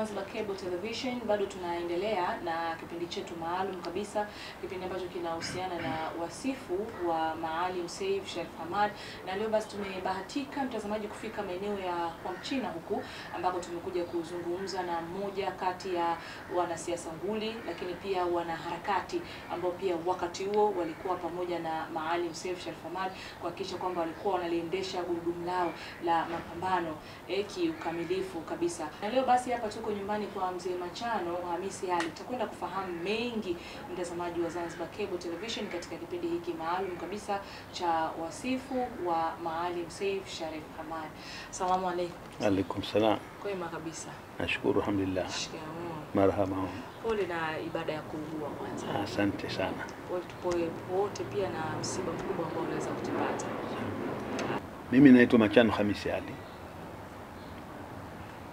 Zanzibar Cable Television, bado tunaendelea na kipindi chetu maalum kabisa, kipindi ambacho kinahusiana na wasifu wa Maalim Seif Sharif Hamad, na leo basi tumebahatika mtazamaji kufika maeneo ya kwa Mchina huku ambapo tumekuja kuzungumza na mmoja kati ya wanasiasa nguli, lakini pia wanaharakati ambao pia wakati huo walikuwa pamoja na Maalim Seif Sharif Hamad kuhakikisha kwamba walikuwa wanaliendesha gurudumu lao la mapambano eh, kiukamilifu kabisa. Na leo basi hapa tuko nyumbani kwa mzee Machano Hamisi Ali, tutakwenda kufahamu mengi mtazamaji wa Zanzibar Cable Television katika kipindi hiki maalum kabisa cha wasifu wa Maalim Seif Sharif Hamad. Asalamu alaykum. Alaykum salam. Kwema kabisa. Nashukuru, alhamdulillah. Shikamoo. Marhaba. Pole na ibada ya kuugua kwanza. Asante sana. Pole tupoe wote pia na msiba mkubwa ambao unaweza kutupata. Mimi naitwa Machano Hamisi Ali,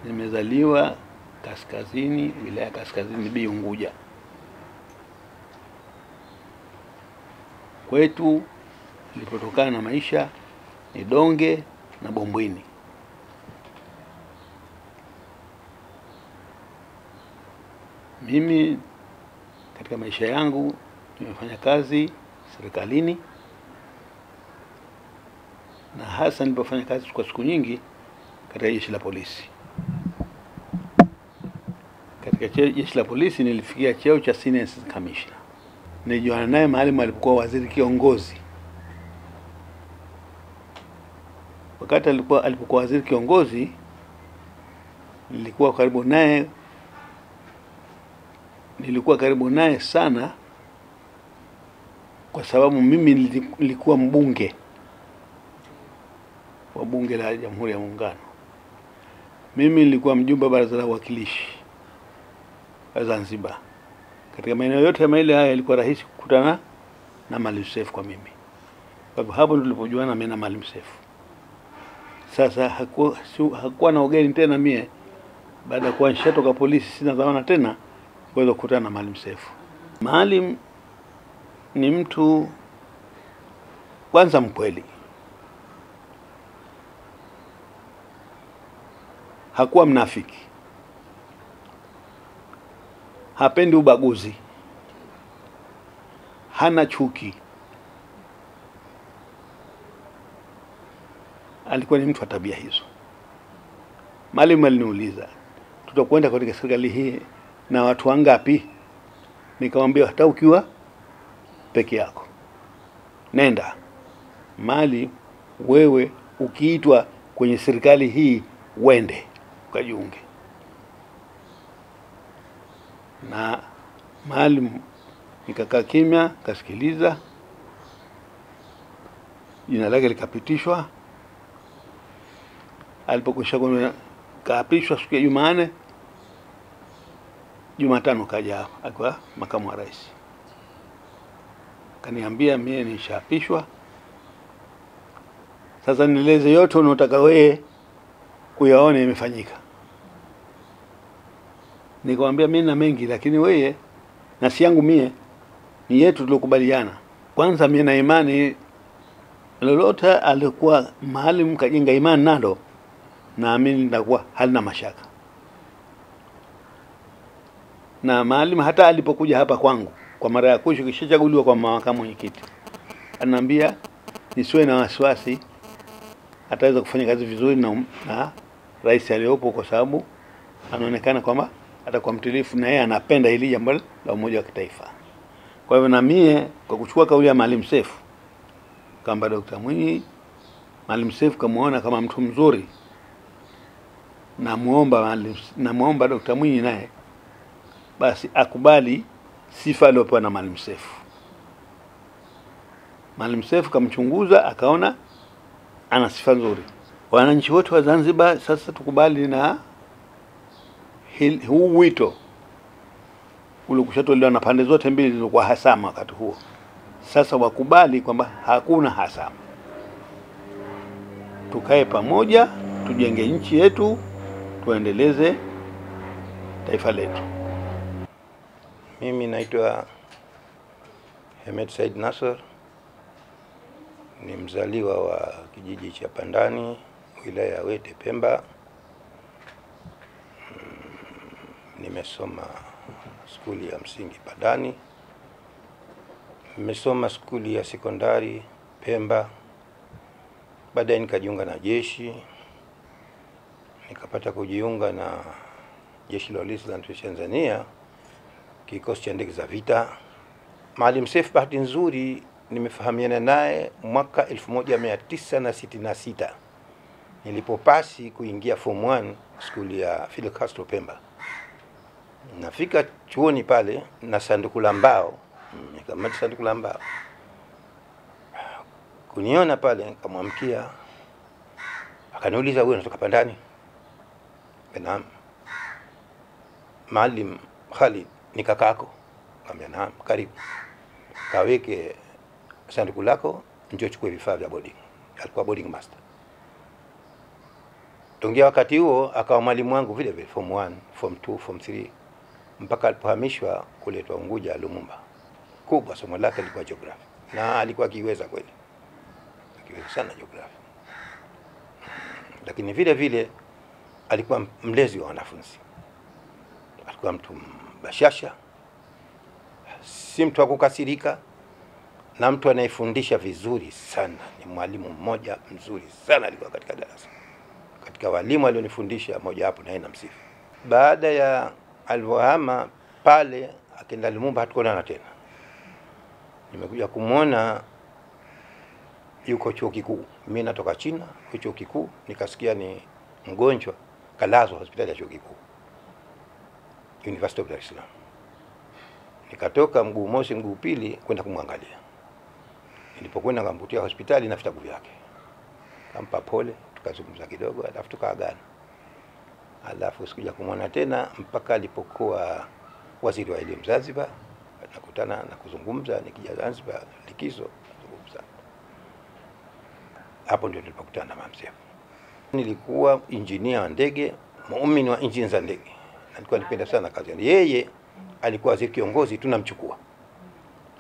nimezaliwa Kaskazini, wilaya ya Kaskazini B Unguja. Kwetu nilipotokana na maisha ni Donge na Bombwini. Mimi katika maisha yangu nimefanya kazi serikalini na hasa nilipofanya kazi kwa siku nyingi katika jeshi la polisi. Katika jeshi la polisi nilifikia cheo cha senior assistant commissioner. Nilijuana naye Maalim alipokuwa waziri kiongozi. Wakati alikuwa alipokuwa waziri kiongozi, nilikuwa karibu naye, nilikuwa karibu naye sana kwa sababu mimi nilikuwa mbunge wa bunge la Jamhuri ya Muungano. Mimi nilikuwa mjumbe baraza la wawakilishi wa Zanzibar. Katika maeneo yote ya maile haya ilikuwa rahisi kukutana na Maalim Seif kwa mimi. Kwa hivyo hapo tulipojuana mimi na Maalim Seif. Sasa hakuwa, hakuwa na ugeni tena mie baada ya kuwa nishatoka polisi, sina dhamana tena kuweza kukutana na Maalim Seif. Maalim ni mtu kwanza mkweli, hakuwa mnafiki, hapendi ubaguzi, hana chuki. Alikuwa ni mtu wa tabia hizo. Mwalimu aliniuliza tutakwenda katika serikali hii na watu wangapi? Nikamwambia hata ukiwa peke yako nenda mali, wewe ukiitwa kwenye serikali hii wende ukajiunge. Na Maalim. Nikakaa kimya, kasikiliza, jina lake likapitishwa. Alipokwisha kaapishwa siku ya Jumanne, Jumatano kaja hapa akiwa makamu wa rais, kaniambia mie nishaapishwa, sasa nieleze yote unaotaka wewe kuyaona imefanyika. Nikamwambia mimi na mengi, lakini wewe na si yangu mie, ni yetu tuliokubaliana. Kwanza mie na imani lolote alikuwa Maalim kajenga imani nalo, naamini nitakuwa halina mashaka. Na Maalim hata alipokuja hapa kwangu kwa mara ya kwisho, kishachaguliwa kwa makamu mwenyekiti, ananiambia nisiwe na wasiwasi, ataweza kufanya kazi vizuri na, na rais aliyopo, kwa sababu anaonekana kwamba atakuwa mtilifu na yeye anapenda hili jambo la umoja wa kitaifa. Kwa hivyo na mie kwa kuchukua kauli ya Maalim Seif kwamba Dr. Mwinyi, Maalim Seif kamuona kama mtu mzuri, namuomba Maalim, namuomba Dr. Mwinyi naye basi akubali sifa aliyopewa na Maalim Seif. Maalim Seif kamchunguza akaona ana sifa nzuri. Wananchi wote wa Zanzibar sasa tukubali na huu wito ulikushatolewa na pande zote mbili zilizokuwa hasama wakati huo. Sasa wakubali kwamba hakuna hasama, tukae pamoja, tujenge nchi yetu, tuendeleze taifa letu. Mimi naitwa Hemed Said Nasser, ni mzaliwa wa kijiji cha Pandani, wilaya ya Wete, Pemba. Nimesoma skuli ya msingi Padani, nimesoma skuli ya sekondari Pemba, baadaye nikajiunga na jeshi, nikapata kujiunga na jeshi la ulinzi la Tanzania, kikosi cha ndege za vita. Maalim Seif, bahati nzuri nimefahamiana naye mwaka 1966 nilipopasi kuingia form 1 skuli ya Fidel Castro Pemba. Nafika chuoni pale na sanduku la mbao, nikamata sanduku la mbao, kuniona pale, nikamwamkia, akaniuliza wewe unatoka pandani? Naam. Maalim Khalid ni kakako? Kaambia naam, karibu kaweke sanduku lako, njoo chukue vifaa vya boarding. Alikuwa boarding master. Tungia wakati huo akawa mwalimu wangu vile vile form 1, form 2, form 3 mpaka alipohamishwa kuletwa Unguja Lumumba. Kubwa somo lake lilikuwa geography. Na alikuwa akiweza kweli. Akiweza sana geography. Lakini vile vile alikuwa mlezi wa wanafunzi. Alikuwa mtu bashasha, si mtu wa kukasirika na mtu anayefundisha vizuri sana. Ni mwalimu mmoja mzuri sana alikuwa katika darasa. Katika walimu alionifundisha moja hapo naye namsifu. Baada ya alivyohama pale akenda Lumumba, hatukuonana tena. Nimekuja kumwona yuko chuo kikuu, mimi natoka China, kwa chuo kikuu, nikasikia ni mgonjwa kalazwa hospitali ya chuo kikuu University of Dar es Salaam. Nikatoka mguu mosi mguu pili kwenda kumwangalia. Nilipokwenda kamputia hospitali na vitabu vyake, kampa pole, tukazungumza kidogo, alafu tukaagana. Alafu sikuja kumwona tena mpaka alipokuwa waziri wa elimu Zanzibar, nakutana na kuzungumza, nikija Zanzibar likizo, kuzungumza. Hapo ndio tulipokutana na Maalim Seif. Nilikuwa injinia wa ndege, muumini wa injini za ndege, nilikuwa nipenda sana kazi. Yeye alikuwa waziri kiongozi, tunamchukua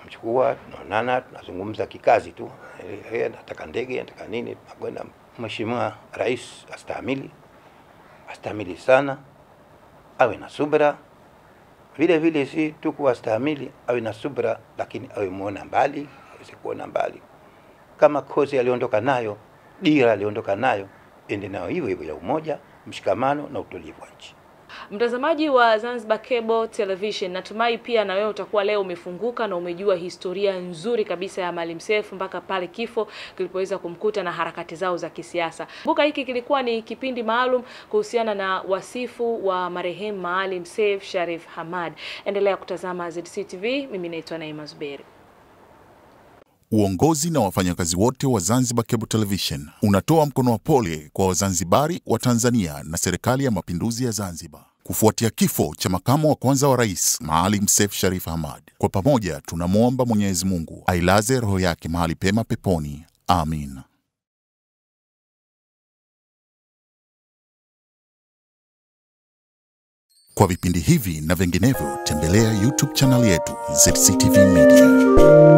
namchukua, tunaonana, tunazungumza kikazi tu, Eh, nataka ndege, nataka nini, tunakwenda. Mheshimiwa Rais astahamili, astahamili sana, awe na subra. Vile vile si tu kuwastahimili, awe na subra, lakini awe muona mbali, aweze kuona mbali. Kama kozi aliondoka nayo, dira aliondoka nayo, ende nayo hivyo hivyo ya umoja, mshikamano na utulivu wa nchi. Mtazamaji wa Zanzibar Cable Television, natumai pia na wewe utakuwa leo umefunguka na umejua historia nzuri kabisa ya Maalim Seif mpaka pale kifo kilipoweza kumkuta na harakati zao za kisiasa. Kumbuka hiki kilikuwa ni kipindi maalum kuhusiana na wasifu wa marehemu Maalim Seif Sharif Hamad. Endelea kutazama ZCTV, mimi naitwa Naima Zuberi. Uongozi na wafanyakazi wote wa Zanzibar Cable Television unatoa mkono wa pole kwa Wazanzibari wa Tanzania na Serikali ya Mapinduzi ya Zanzibar kufuatia kifo cha makamu wa kwanza wa rais Maalim Seif Sharif Hamad. Kwa pamoja tunamwomba Mwenyezi Mungu ailaze roho yake mahali pema peponi. Amin. Kwa vipindi hivi na vinginevyo, tembelea YouTube channel yetu ZCTV Media.